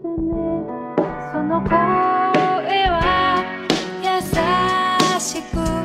その声は優しく